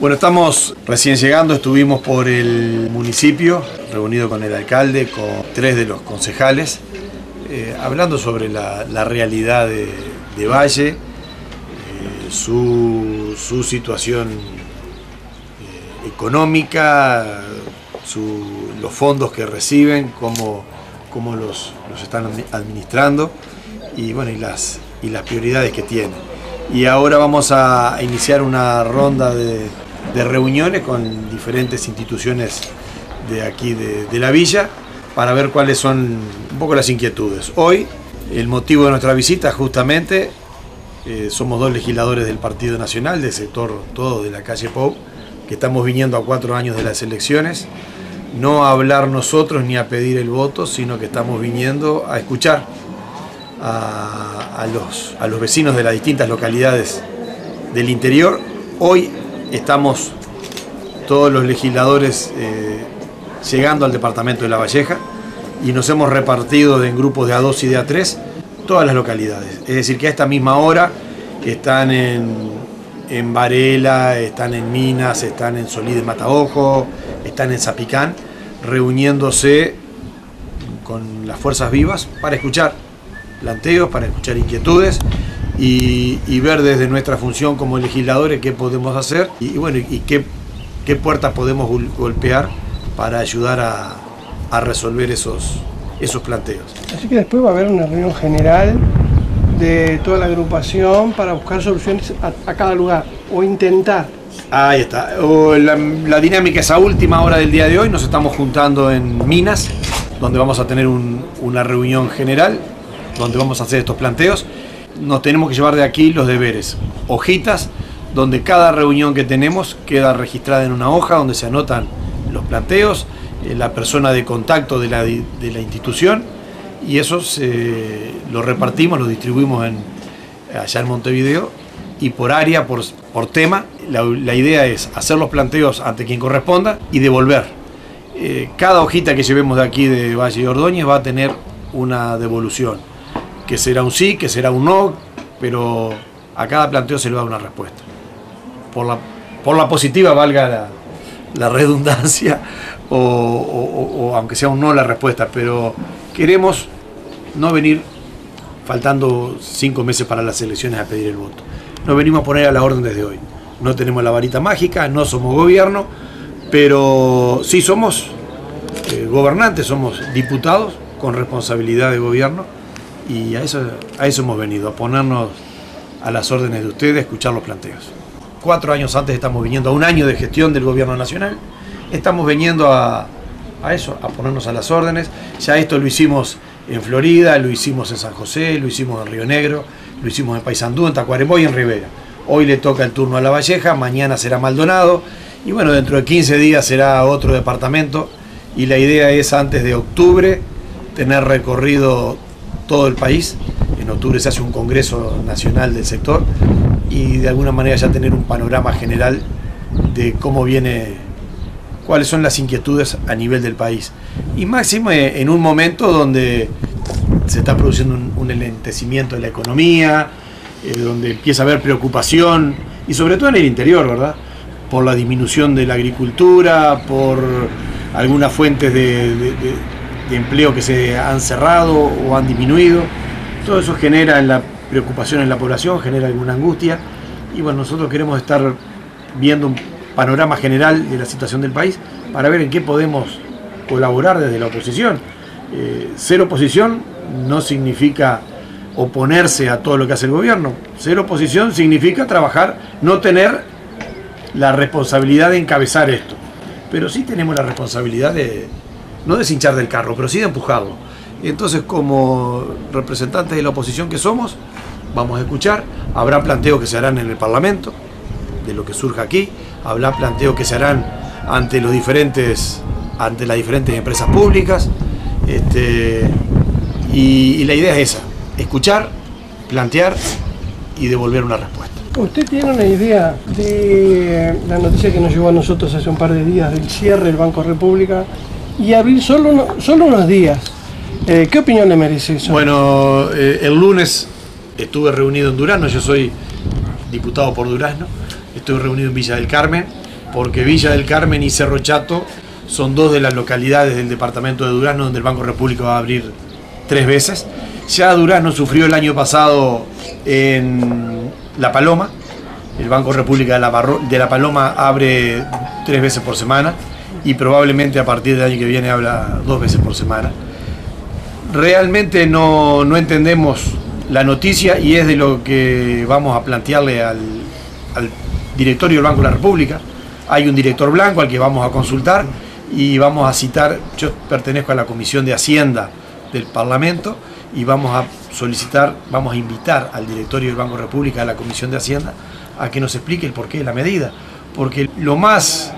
Bueno, estamos recién llegando, estuvimos por el municipio, reunido con el alcalde, con tres de los concejales, eh, hablando sobre la, realidad de, Valle, eh, su, situación eh, económica, los fondos que reciben, cómo, cómo los, están administrando y, bueno, y, las, y las prioridades que tienen. Y ahora vamos a iniciar una ronda de, de reuniones con diferentes instituciones de aquí de, la villa para ver cuáles son un poco las inquietudes. Hoy el motivo de nuestra visita justamente eh, somos dos legisladores del Partido Nacional, del sector todo de la calle Pou, que estamos viniendo a cuatro años de las elecciones, no a hablar nosotros ni a pedir el voto, sino que estamos viniendo a escuchar a, los, a los vecinos de las distintas localidades del interior. Hoy estamos todos los legisladores eh, llegando al departamento de La Valleja y nos hemos repartido en grupos de A2 y de A3 todas las localidades. Es decir, que a esta misma hora están en, en Varela, están en Minas, están en Solí de Mataojo, están en Zapicán, reuniéndose con las fuerzas vivas para escuchar planteos, para escuchar inquietudes y, ver desde nuestra función como legisladores qué podemos hacer y, bueno, y qué, qué puertas podemos golpear para ayudar a, resolver esos, esos planteos. Así que después va a haber una reunión general de toda la agrupación para buscar soluciones a, cada lugar o intentar. Ahí está. la, dinámica es a última hora del día de hoy. Nos estamos juntando en Minas, donde vamos a tener una reunión general, donde vamos a hacer estos planteos nos tenemos que llevar de aquí los deberes. Hojitas donde cada reunión que tenemos queda registrada en una hoja donde se anotan los planteos, eh, la persona de contacto de la, institución y eso lo repartimos, lo distribuimos en, allá en Montevideo y por área, por, por tema. La, idea es hacer los planteos ante quien corresponda y devolver. Eh, cada hojita que llevemos de aquí de Valle de Ordóñez va a tener una devolución que será un sí, que será un no, pero a cada planteo se le da una respuesta. Por la, por la positiva valga la, redundancia, o, aunque sea un no la respuesta, pero queremos no venir faltando cinco meses para las elecciones a pedir el voto. Nos venimos a poner a la orden desde hoy. No tenemos la varita mágica, no somos gobierno, pero sí somos eh, gobernantes, somos diputados con responsabilidad de gobierno y a eso, a eso hemos venido, a ponernos a las órdenes de ustedes, a escuchar los planteos. Cuatro años antes estamos viniendo a un año de gestión del gobierno nacional, estamos viniendo a, eso, a ponernos a las órdenes. Ya esto lo hicimos en Florida, lo hicimos en San José, lo hicimos en Río Negro, lo hicimos en Paysandú, en Tacuarembó y en Rivera. Hoy le toca el turno a La Valleja, mañana será Maldonado y bueno, dentro de 15 días será otro departamento y la idea es antes de octubre tener recorrido todo el país. En octubre se hace un Congreso Nacional del sector y de alguna manera ya tener un panorama general de cómo viene, cuáles son las inquietudes a nivel del país. Y máximo eh, en un momento donde se está produciendo un, elentecimiento de la economía, eh, donde empieza a haber preocupación, y sobre todo en el interior, ¿verdad? Por la disminución de la agricultura, por algunas fuentes de empleo que se han cerrado o han disminuido. Todo eso genera la preocupación en la población, genera alguna angustia. Y bueno, nosotros queremos estar viendo un panorama general de la situación del país para ver en qué podemos colaborar desde la oposición. Eh, ser oposición no significa oponerse a todo lo que hace el gobierno. Ser oposición significa trabajar, no tener la responsabilidad de encabezar esto. Pero sí tenemos la responsabilidad de, no deshinchar del carro, pero sí de empujarlo. Entonces, como representantes de la oposición que somos, vamos a escuchar, habrá planteos que se harán en el Parlamento, de lo que surja aquí, habrá planteos que se harán ante los diferentes, ante las diferentes empresas públicas, este, y, y la idea es esa, escuchar, plantear y devolver una respuesta. ¿Usted tiene una idea de la noticia que nos llegó a nosotros hace un par de días del cierre del Banco República y abrir solo, solo unos días. Eh, ¿Qué opinión le merece eso? Bueno, eh, el lunes estuve reunido en Durazno, yo soy diputado por Durazno, estuve reunido en Villa del Carmen porque Villa del Carmen y Cerro Chato son dos de las localidades del departamento de Durazno donde el Banco República va a abrir tres veces. Ya Durazno sufrió el año pasado en La Paloma, el Banco República de la, de la Paloma abre tres veces por semana y probablemente a partir del año que viene habla dos veces por semana. Realmente no, no entendemos la noticia y es de lo que vamos a plantearle al, al directorio del Banco de la República. Hay un director blanco al que vamos a consultar y vamos a citar, yo pertenezco a la Comisión de Hacienda del Parlamento y vamos a solicitar, vamos a invitar al directorio del Banco de República, a la Comisión de Hacienda, a que nos explique el porqué de la medida. Porque lo más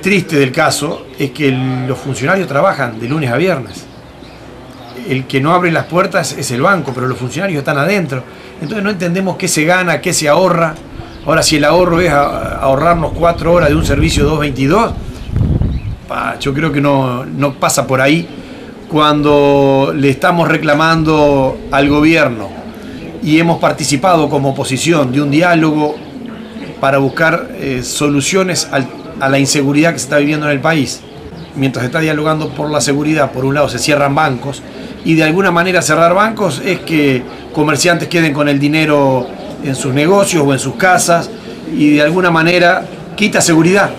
triste del caso es que los funcionarios trabajan de lunes a viernes. El que no abre las puertas es el banco, pero los funcionarios están adentro. Entonces no entendemos qué se gana, qué se ahorra. Ahora, si el ahorro es ahorrarnos cuatro horas de un servicio 222, yo creo que no, no pasa por ahí cuando le estamos reclamando al gobierno y hemos participado como oposición de un diálogo para buscar eh, soluciones a la inseguridad que se está viviendo en el país. Mientras se está dialogando por la seguridad, por un lado se cierran bancos y de alguna manera cerrar bancos es que comerciantes queden con el dinero en sus negocios o en sus casas y de alguna manera quita seguridad.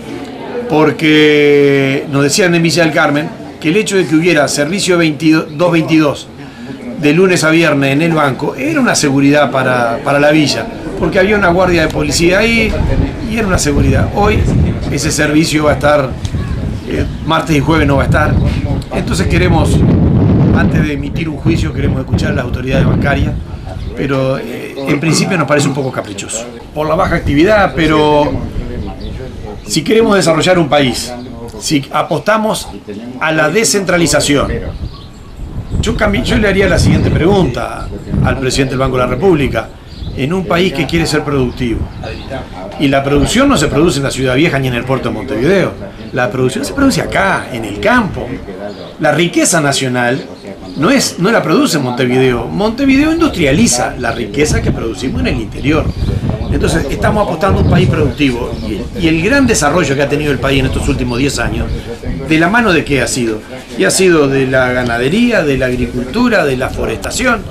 Porque nos decían en Villa del Carmen que el hecho de que hubiera servicio 222 de lunes a viernes en el banco era una seguridad para, la villa, porque había una guardia de policía ahí y era una seguridad. Hoy ese servicio va a estar, eh, martes y jueves no va a estar. Entonces queremos, antes de emitir un juicio, queremos escuchar a las autoridades bancarias, pero eh, en principio nos parece un poco caprichoso. Por la baja actividad, pero si queremos desarrollar un país, si apostamos a la descentralización, yo, yo le haría la siguiente pregunta al presidente del Banco de la República. En un país que quiere ser productivo, y la producción no se produce en la ciudad vieja ni en el puerto de Montevideo, la producción se produce acá, en el campo. La riqueza nacional no, es, no la produce Montevideo. Montevideo industrializa la riqueza que producimos en el interior. Entonces, estamos apostando a un país productivo. Y, el gran desarrollo que ha tenido el país en estos últimos 10 años, ¿de la mano de qué ha sido? Y ha sido de la ganadería, de la agricultura, de la forestación,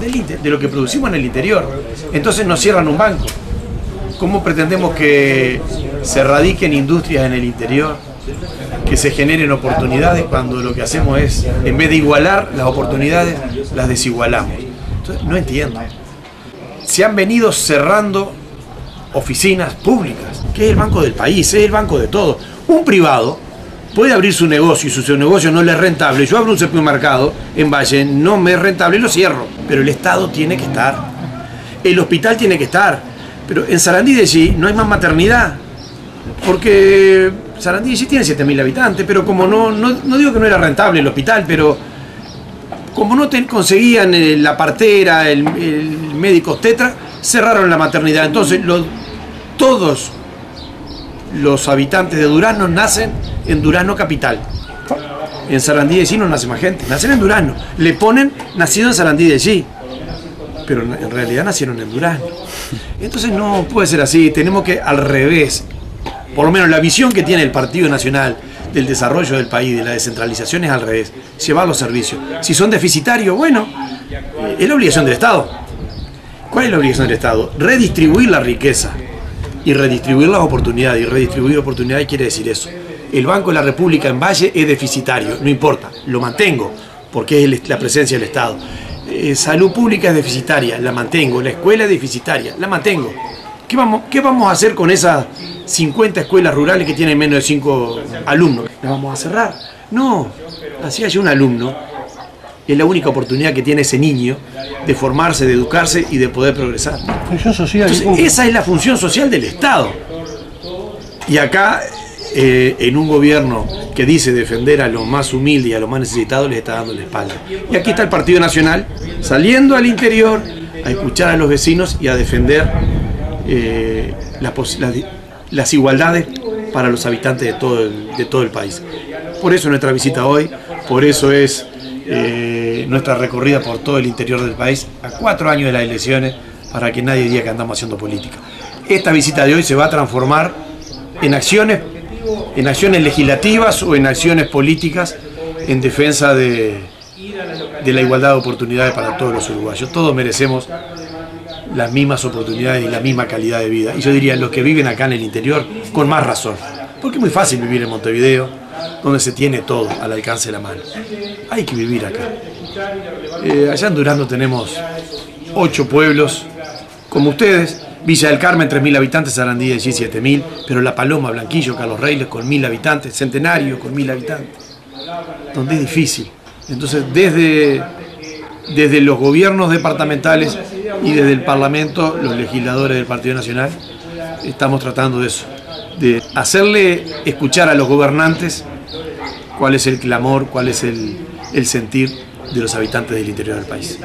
de lo que producimos en el interior. Entonces nos cierran un banco. ¿Cómo pretendemos que se radiquen industrias en el interior? que se generen oportunidades cuando lo que hacemos es, en vez de igualar las oportunidades, las desigualamos. Entonces, no entiendo se han venido cerrando oficinas públicas, que es el banco del país, es el banco de todo. Un privado puede abrir su negocio y su, negocio no le es rentable. Yo abro un supermercado en Valle, no me es rentable y lo cierro. Pero el Estado tiene que estar. El hospital tiene que estar. Pero en Sarandí de allí no hay más maternidad. Porque Sarandí de allí tiene 7.000 habitantes, pero como no, no digo que no era rentable el hospital, pero como no conseguían eh, la partera, el, médico tetra, cerraron la maternidad. Entonces todos los habitantes de Durazno nacen en Durazno capital. En Sarandí de sí no nace más gente, nacen en Durazno. Le ponen nacido en Sarandí de sí, pero en realidad nacieron en Durazno. Entonces no puede ser así, tenemos que al revés, por lo menos la visión que tiene el Partido Nacional del desarrollo del país, de la descentralización es al revés, llevar los servicios. Si son deficitarios, bueno, es la obligación del Estado. ¿Cuál es la obligación del Estado? Redistribuir la riqueza y redistribuir las oportunidades. Y redistribuir oportunidades quiere decir eso. El Banco de la República en Valle es deficitario, no importa, lo mantengo, porque es la presencia del Estado. Eh, salud pública es deficitaria, la mantengo. La escuela es deficitaria, la mantengo. ¿Qué vamos, qué vamos a hacer con esas 50 escuelas rurales que tienen menos de 5 alumnos. ¿Las vamos a cerrar? No, así hay un alumno. Es la única oportunidad que tiene ese niño de formarse, de educarse y de poder progresar. Función social. esa es la función social del Estado. Y acá, eh, en un gobierno que dice defender a los más humildes y a los más necesitados, les está dando la espalda. Y aquí está el Partido Nacional saliendo al interior a escuchar a los vecinos y a defender eh, la, la, las igualdades para los habitantes de todo el, de todo el país. Por eso nuestra visita hoy, por eso es eh, nuestra recorrida por todo el interior del país, a cuatro años de las elecciones, para que nadie diga que andamos haciendo política. Esta visita de hoy se va a transformar en acciones, en acciones legislativas o en acciones políticas en defensa de, de la igualdad de oportunidades para todos los uruguayos. Todos merecemos las mismas oportunidades y la misma calidad de vida. Y yo diría, los que viven acá en el interior, con más razón. Porque es muy fácil vivir en Montevideo, donde se tiene todo al alcance de la mano. Hay que vivir acá. Eh, allá en Durando tenemos ocho pueblos, como ustedes, Villa del Carmen, 3.000 habitantes, Sarandí allí 7.000, pero La Paloma, Blanquillo, Carlos Reyes con 1.000 habitantes, Centenario con 1.000 habitantes, donde es difícil. Entonces, desde, desde los gobiernos departamentales y desde el Parlamento, los legisladores del Partido Nacional, estamos tratando de eso, de hacerle escuchar a los gobernantes cuál es el clamor, cuál es el sentir de los habitantes del interior del país.